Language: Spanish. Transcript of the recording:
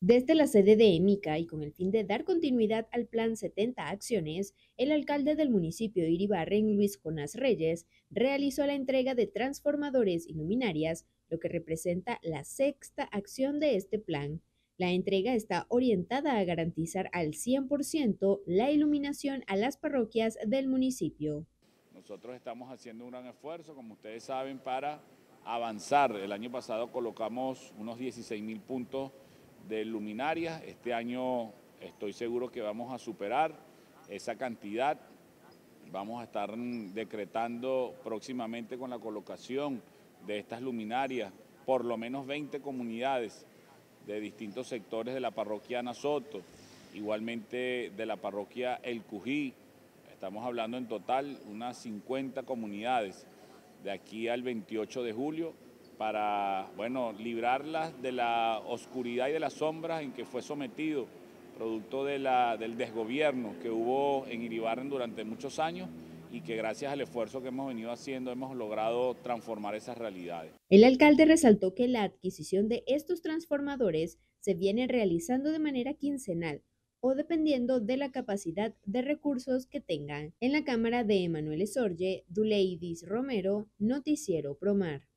Desde la sede de EMICA y con el fin de dar continuidad al Plan 70 Acciones, el alcalde del municipio de Iribarren, Luis Conas Reyes, realizó la entrega de transformadores y luminarias, lo que representa la sexta acción de este plan. La entrega está orientada a garantizar al 100% la iluminación a las parroquias del municipio. Nosotros estamos haciendo un gran esfuerzo, como ustedes saben, para avanzar. El año pasado colocamos unos 16 mil puntos de luminarias. Este año estoy seguro que vamos a superar esa cantidad. Vamos a estar decretando próximamente con la colocación de estas luminarias por lo menos 20 comunidades de distintos sectores de la parroquia Soto, igualmente de la parroquia El Cují. Estamos hablando en total unas 50 comunidades de aquí al 28 de julio para, bueno, librarlas de la oscuridad y de las sombras en que fue sometido, producto de la, del desgobierno que hubo en Iribarren durante muchos años y que gracias al esfuerzo que hemos venido haciendo hemos logrado transformar esas realidades. El alcalde resaltó que la adquisición de estos transformadores se viene realizando de manera quincenal o dependiendo de la capacidad de recursos que tengan. En la cámara de Emanuel Esorge, Duleidis Romero, Noticiero Promar.